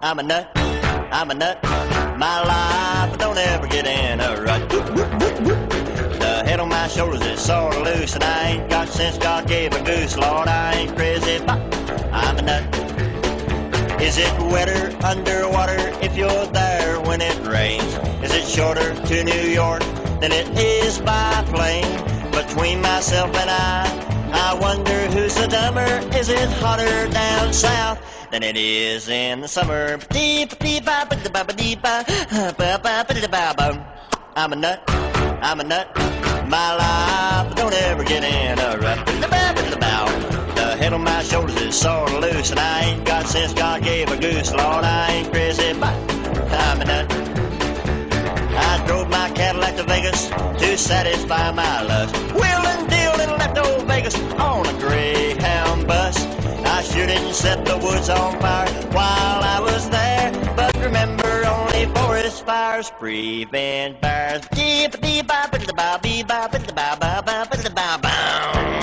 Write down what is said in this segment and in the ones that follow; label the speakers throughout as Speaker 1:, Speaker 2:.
Speaker 1: I'm a nut, I'm a nut. My life don't ever get in a rut. The head on my shoulders is sort of loose, and I ain't got since God gave a goose. Lord, I ain't crazy, but I'm a nut. Is it wetter underwater if you're there when it rains? Is it shorter to New York than it is by plane? Between myself and I, I wonder who's the dumber. Is it hotter down south than it is in the summer? I'm a nut. I'm a nut. My life don't ever get in a rut. The head on my shoulders is sort of loose, and I ain't got since God gave a goose. Lord, I ain't crazy, but I'm a nut. I drove my Cadillac to Vegas to satisfy my lust. Will I set the woods on fire while I was there, but remember only forest fires prevent fires. Deep, deep, bop, ba, ba, bee, bop, ba, ba, ba, ba, ba, ba.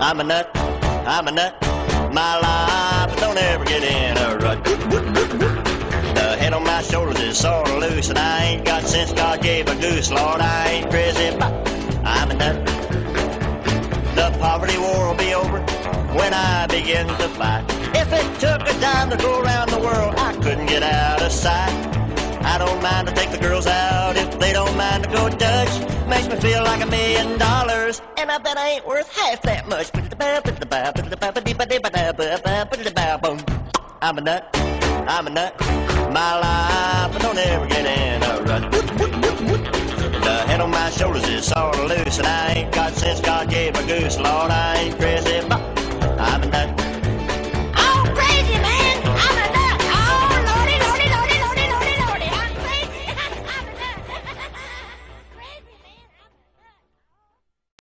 Speaker 1: I'm a nut, I'm a nut. My life don't ever get in a rut. The head on my shoulders is sort of loose, and I ain't got since God gave a goose. Lord, I ain't crazy, but I'm a nut. The poverty war will be over when I begin to fight. If it took a dime to go around the world, I couldn't get out of sight. I don't mind to take the girls out if they don't mind to go Dutch. Makes me feel like a million dollars, and I bet I ain't worth half that much. I'm a nut, I'm a nut. My life don't ever get in a rut. The head on my shoulders is sort of loose, and I ain't got since God gave a goose. Lord, I ain't crazy,